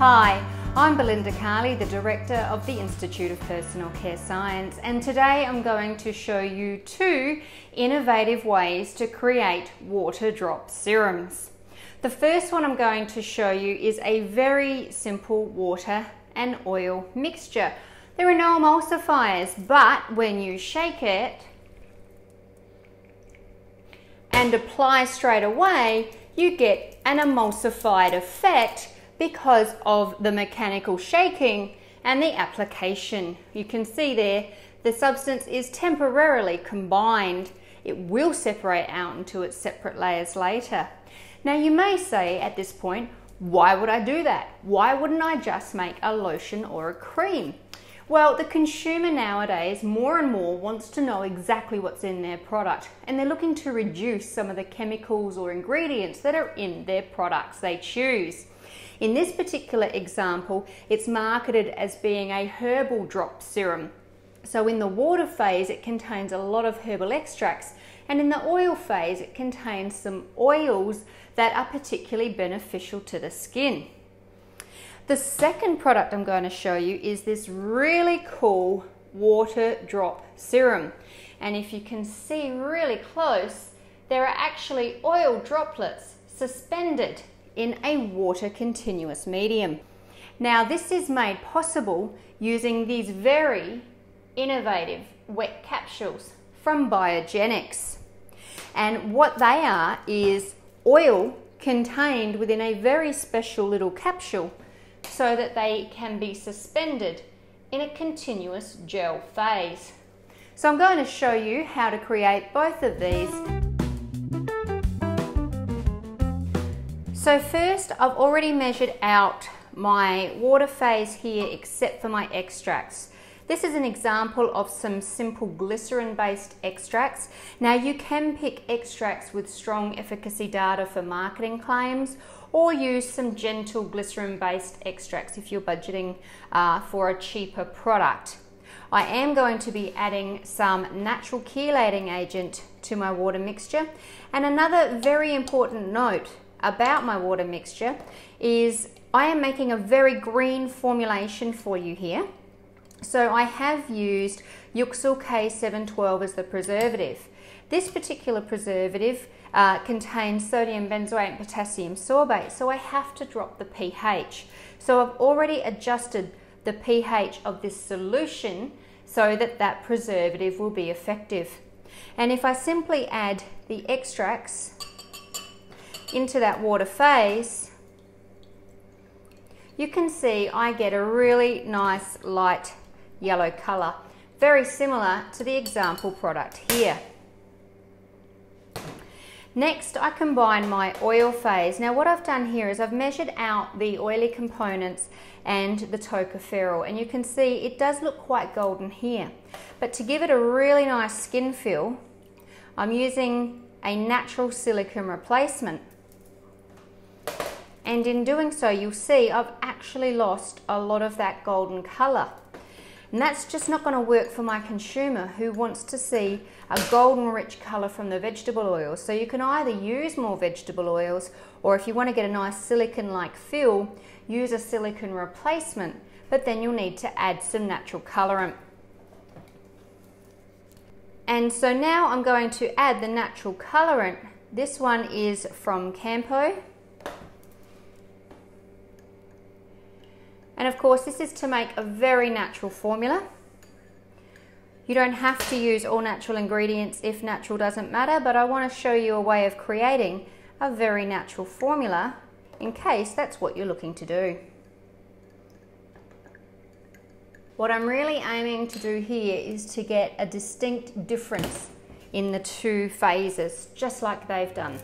Hi, I'm Belinda Carli, the Director of the Institute of Personal Care Science, and today I'm going to show you two innovative ways to create water drop serums. The first one I'm going to show you is a very simple water and oil mixture. There are no emulsifiers, but when you shake it and apply straight away, you get an emulsified effect because of the mechanical shaking and the application. You can see there the substance is temporarily combined. It will separate out into its separate layers later. Now you may say at this point, why would I do that? Why wouldn't I just make a lotion or a cream? Well, the consumer nowadays more and more wants to know exactly what's in their product and they're looking to reduce some of the chemicals or ingredients that are in their products they choose. In this particular example, it's marketed as being a herbal drop serum. So in the water phase, it contains a lot of herbal extracts, and in the oil phase, it contains some oils that are particularly beneficial to the skin. The second product I'm going to show you is this really cool water drop serum. And if you can see really close, there are actually oil droplets suspended in a water continuous medium. Now this is made possible using these very innovative wet capsules from Biogenix. And what they are is oil contained within a very special little capsule so that they can be suspended in a continuous gel phase. So I'm going to show you how to create both of these So first, I've already measured out my water phase here except for my extracts. This is an example of some simple glycerin based extracts. Now you can pick extracts with strong efficacy data for marketing claims or use some gentle glycerin based extracts if you're budgeting uh, for a cheaper product. I am going to be adding some natural chelating agent to my water mixture and another very important note about my water mixture is I am making a very green formulation for you here. So I have used Euxyl K712 as the preservative. This particular preservative uh, contains sodium benzoate and potassium sorbate, so I have to drop the pH. So I've already adjusted the pH of this solution so that that preservative will be effective. And if I simply add the extracts into that water phase, you can see I get a really nice light yellow colour, very similar to the example product here. Next, I combine my oil phase. Now what I've done here is I've measured out the oily components and the tocopherol and you can see it does look quite golden here. But to give it a really nice skin feel, I'm using a natural silicone replacement. And in doing so, you'll see I've actually lost a lot of that golden color. And that's just not going to work for my consumer who wants to see a golden rich colour from the vegetable oils. So you can either use more vegetable oils or if you want to get a nice silicone like feel, use a silicone replacement, but then you'll need to add some natural colorant. And so now I'm going to add the natural colorant. This one is from Campo And of course, this is to make a very natural formula. You don't have to use all natural ingredients if natural doesn't matter, but I want to show you a way of creating a very natural formula in case that's what you're looking to do. What I'm really aiming to do here is to get a distinct difference in the two phases, just like they've done.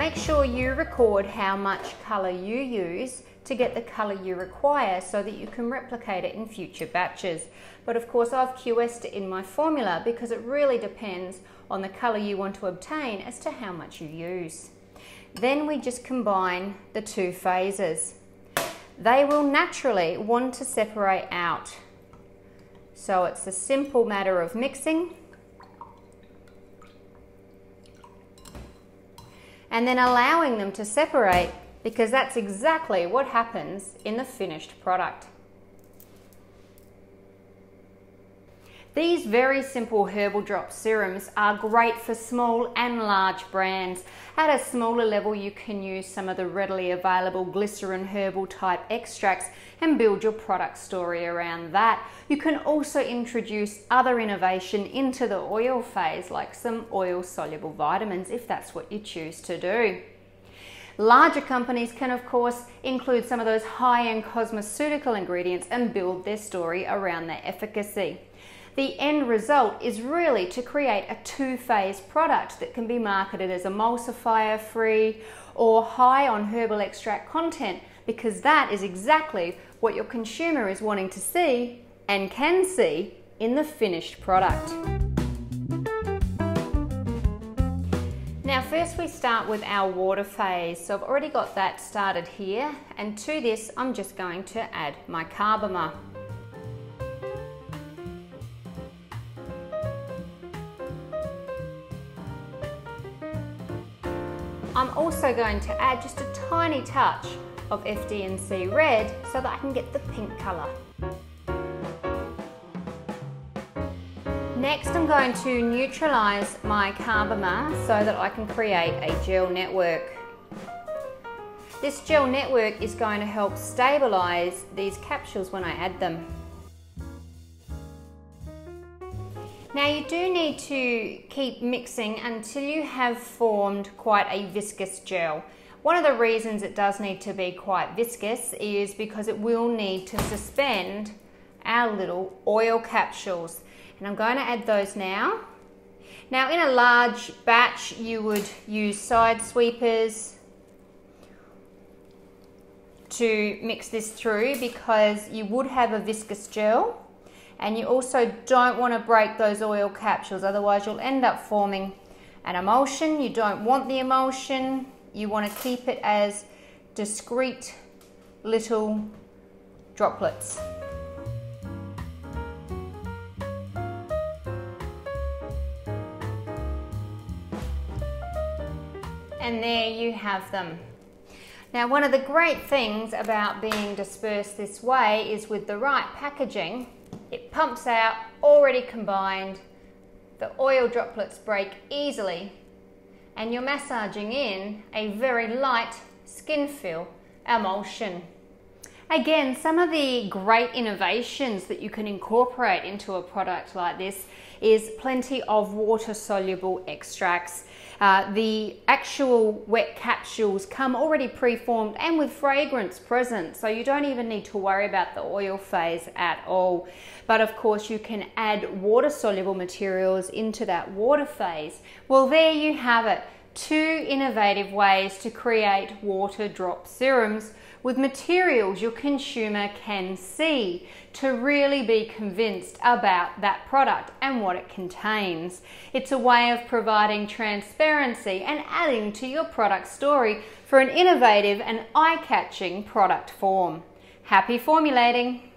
Make sure you record how much colour you use to get the colour you require so that you can replicate it in future batches. But of course I've QS'd in my formula because it really depends on the colour you want to obtain as to how much you use. Then we just combine the two phases. They will naturally want to separate out. So it's a simple matter of mixing and then allowing them to separate because that's exactly what happens in the finished product. These very simple herbal drop serums are great for small and large brands. At a smaller level, you can use some of the readily available glycerin herbal type extracts and build your product story around that. You can also introduce other innovation into the oil phase, like some oil soluble vitamins, if that's what you choose to do. Larger companies can, of course, include some of those high end cosmeceutical ingredients and build their story around their efficacy. The end result is really to create a two phase product that can be marketed as emulsifier free or high on herbal extract content because that is exactly what your consumer is wanting to see and can see in the finished product. Now first we start with our water phase. So I've already got that started here and to this I'm just going to add my carbomer. I'm also going to add just a tiny touch of FD&C red so that I can get the pink colour. Next I'm going to neutralise my carbomer so that I can create a gel network. This gel network is going to help stabilise these capsules when I add them. Now you do need to keep mixing until you have formed quite a viscous gel. One of the reasons it does need to be quite viscous is because it will need to suspend our little oil capsules. And I'm going to add those now. Now in a large batch you would use side sweepers to mix this through because you would have a viscous gel and you also don't want to break those oil capsules otherwise you'll end up forming an emulsion. You don't want the emulsion you want to keep it as discrete little droplets. And there you have them. Now one of the great things about being dispersed this way is with the right packaging, it pumps out already combined, the oil droplets break easily and you're massaging in a very light skin feel emulsion. Again, some of the great innovations that you can incorporate into a product like this is plenty of water soluble extracts. Uh, the actual wet capsules come already preformed and with fragrance present, so you don't even need to worry about the oil phase at all. But of course, you can add water soluble materials into that water phase. Well, there you have it two innovative ways to create water drop serums with materials your consumer can see to really be convinced about that product and what it contains. It's a way of providing transparency and adding to your product story for an innovative and eye-catching product form. Happy formulating!